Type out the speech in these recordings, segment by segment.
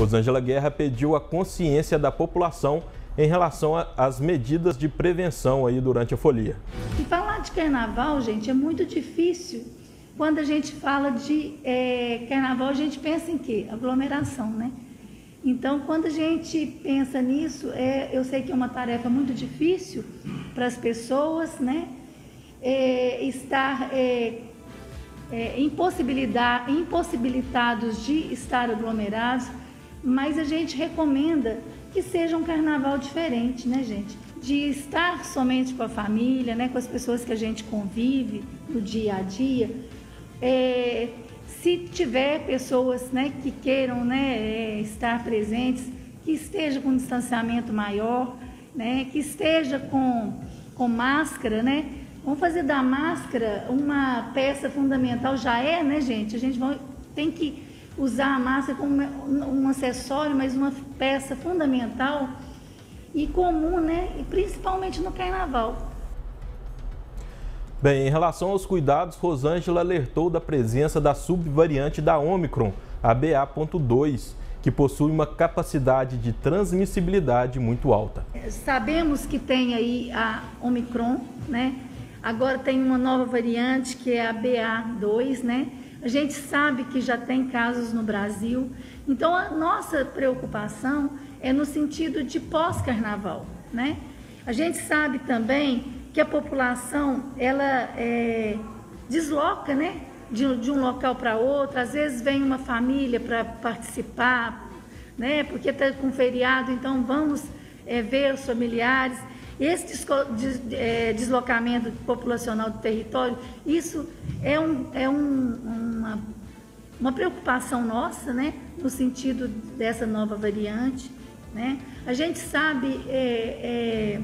Rosângela Guerra pediu a consciência da população em relação às medidas de prevenção aí durante a folia. E falar de carnaval, gente, é muito difícil. Quando a gente fala de é, carnaval, a gente pensa em quê? Aglomeração, né? Então, quando a gente pensa nisso, é, eu sei que é uma tarefa muito difícil para as pessoas, né? É, estar é, é impossibilitados de estar aglomerados, mas a gente recomenda que seja um carnaval diferente, né, gente? De estar somente com a família, né, com as pessoas que a gente convive no dia a dia. É, se tiver pessoas né, que queiram né, é, estar presentes, que esteja com distanciamento maior, né, que esteja com, com máscara, né? Vamos fazer da máscara uma peça fundamental, já é, né, gente? A gente vai, tem que usar a máscara como um acessório, mas uma peça fundamental e comum, né? E principalmente no carnaval. Bem, em relação aos cuidados, Rosângela alertou da presença da subvariante da Omicron, a BA.2, que possui uma capacidade de transmissibilidade muito alta. Sabemos que tem aí a Omicron, né? Agora tem uma nova variante que é a BA2, né? A gente sabe que já tem casos no Brasil. Então a nossa preocupação é no sentido de pós-carnaval, né? A gente sabe também que a população ela é, desloca, né? De, de um local para outro, às vezes vem uma família para participar, né? Porque está com feriado, então vamos é, ver os familiares. Esse é, deslocamento populacional do território, isso é, um, é um, uma, uma preocupação nossa, né? No sentido dessa nova variante, né? A gente sabe é, é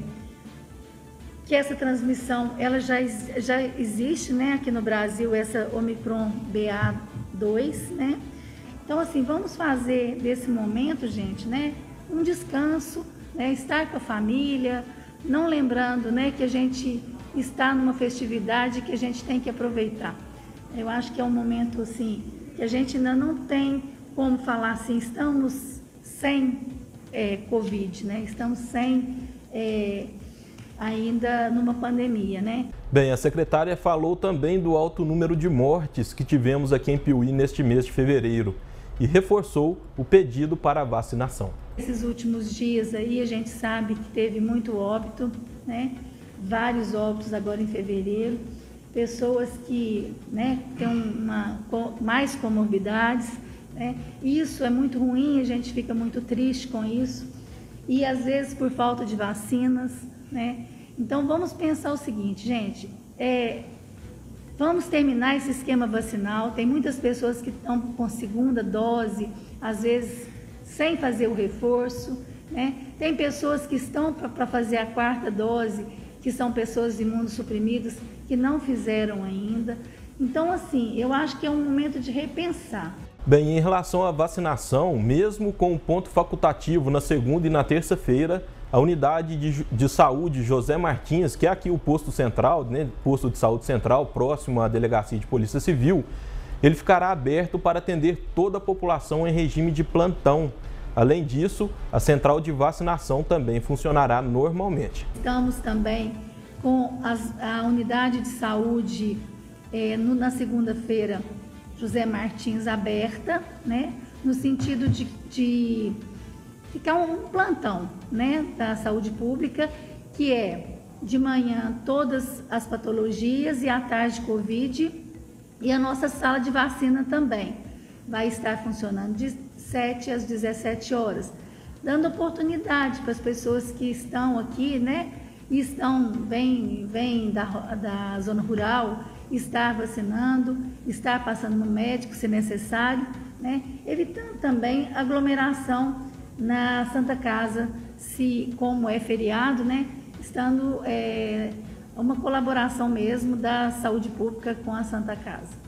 que essa transmissão ela já, já existe né, aqui no Brasil, essa Omicron BA2, né? Então, assim, vamos fazer desse momento, gente, né, um descanso, né, estar com a família, não lembrando, né, que a gente está numa festividade que a gente tem que aproveitar. Eu acho que é um momento, assim, que a gente ainda não tem como falar assim, estamos sem é, Covid, né, estamos sem... É, ainda numa pandemia, né? Bem, a secretária falou também do alto número de mortes que tivemos aqui em Piuí neste mês de fevereiro e reforçou o pedido para a vacinação. Esses últimos dias aí a gente sabe que teve muito óbito, né? Vários óbitos agora em fevereiro, pessoas que, né, têm uma, mais comorbidades, né? Isso é muito ruim, a gente fica muito triste com isso. E às vezes por falta de vacinas, né? Então vamos pensar o seguinte, gente, é, vamos terminar esse esquema vacinal. Tem muitas pessoas que estão com segunda dose, às vezes sem fazer o reforço, né? Tem pessoas que estão para fazer a quarta dose, que são pessoas imunossuprimidas, que não fizeram ainda. Então, assim, eu acho que é um momento de repensar. Bem, em relação à vacinação, mesmo com o ponto facultativo na segunda e na terça-feira, a unidade de, de, saúde José Martins, que é aqui o posto central, né, posto de saúde central, próximo à delegacia de polícia civil, ele ficará aberto para atender toda a população em regime de plantão. Além disso, a central de vacinação também funcionará normalmente. Estamos também com as, a unidade de saúde é, no, na segunda-feira, José Martins aberta, né, no sentido de, de ficar um plantão né, da saúde pública, que é de manhã todas as patologias e à tarde Covid, e a nossa sala de vacina também vai estar funcionando de 7 às 17 horas, dando oportunidade para as pessoas que estão aqui, né, e estão, vêm, vêm da, da zona rural, estar vacinando, estar passando no médico se necessário, né, evitando também aglomeração na Santa Casa, se como é feriado, né, estando é, uma colaboração mesmo da saúde pública com a Santa Casa.